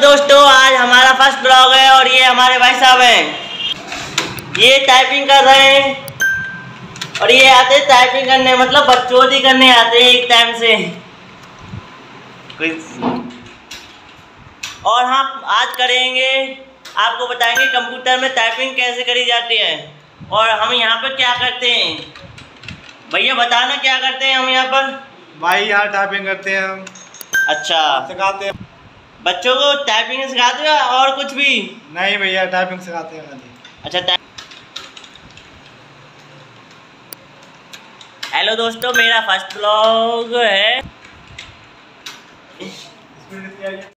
दोस्तों आज हमारा फ़र्स्ट ब्लॉग है और ये हमारे भाई साहब हैं। ये टाइपिंग कर रहे हैं और ये आते हैं टाइपिंग करने मतलब बच्चों करने आते हैं एक टाइम से। और हम आज करेंगे आपको बताएँगे कंप्यूटर में टाइपिंग कैसे करी जाती है और हम यहाँ पर क्या करते हैं। भैया बताना क्या करते हैं हम यहाँ पर? भाई यहाँ टाइपिंग करते हैं हम। अच्छा। सिखाते हैं। बच्चों को टाइपिंग सिखाते हो और कुछ भी? नहीं भैया टाइपिंग सिखाते हैं खाली अच्छा हेलो दोस्तों मेरा फ़र्स्ट ब्लॉग है।